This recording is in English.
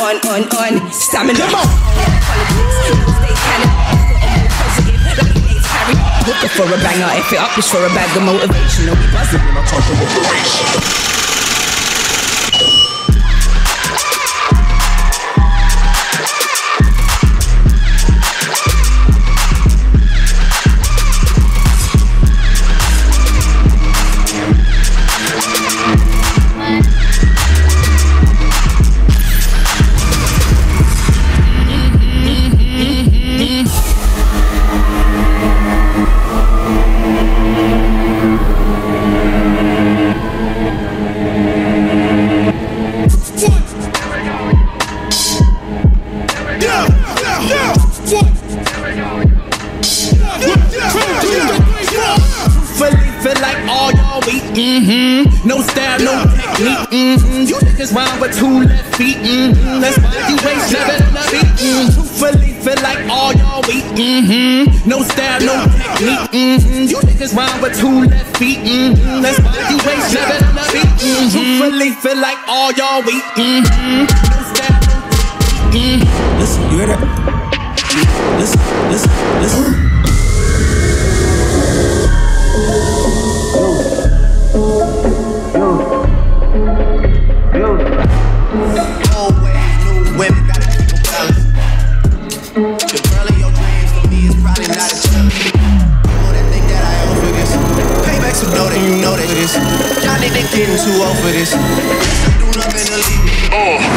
On, on, on, stamina. Come on. Looking for a banger, if it up is for a bag of motivation, we buzzing. When I touch a operation. About No style, no technique. Mm-hmm. You niggas rhyme with two left feet. Mm-hmm. That's why you ain't never on the. Mm-hmm. Truthfully, feel like all y'all weak. Mm-hmm. No style, no technique. Mm-hmm. You niggas rhyme with two left feet. Mm-hmm. That's why you ain't never on the. Mm-hmm. Truthfully, feel like all y'all weak. Mm-hmm. No style, no technique. Mm-hmm. Listen, you hear that? Listen, listen, listen. Y'all niggas getting too old for this. Do nothing to leave. Oh.